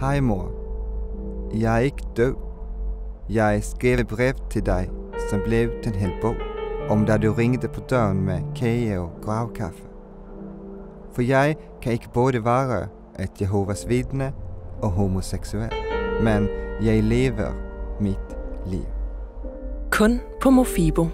Hej mor. Jeg er ikke død. Jeg skrev et brev til dig, som blev den hel bog, om da du ringede på døren med kage og gravkaffe. For jeg kan ikke både være et Jehovas vidne og homoseksuel, men jeg lever mit liv. Kun på Mofibo.